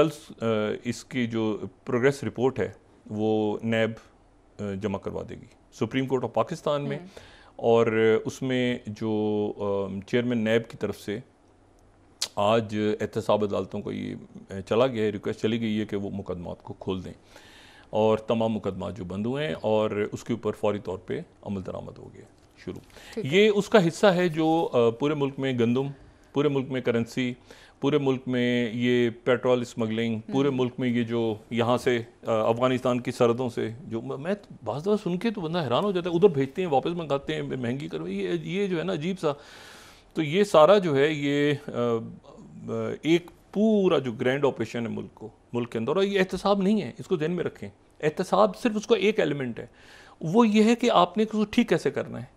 कल इसकी जो प्रोग्रेस रिपोर्ट है वो नैब जमा करवा देगी। सुप्रीम कोर्ट ऑफ़ पाकिस्तान में हम्म। और उसमें जो चेयरमैन नैब की तरफ़ से आज एहतसाब अदालतों को ये चला गया है रिक्वेस्ट चली गई है कि वो मुकदमात को खोल दें। और तमाम मुकदमा जो बंद हुए हैं और उसके ऊपर फौरी तौर पे अमल दरामद हो गया शुरू। ये उसका हिस्सा है जो पूरे मुल्क में गंदम पूरे मुल्क में करेंसी पूरे मुल्क में ये पेट्रोल स्मगलिंग पूरे हम्म। मुल्क में ये जो यहाँ से अफ़गानिस्तान की सरहदों से जो मैं बाज़ दफ़ा सुन के तो बंदा हैरान हो जाता है उधर भेजते हैं वापस मंगाते हैं महँगी करो ये ये जो है ना अजीब सा। तो ये सारा जो है ये एक पूरा जो ग्रैंड ऑपरेशन है मुल्क को मुल्क के अंदर और ये एहतसाब नहीं है इसको जहन में रखें। एहतसाब सिर्फ़ उसका एक एलिमेंट है। वो ये है कि आपने उसको ठीक कैसे करना है।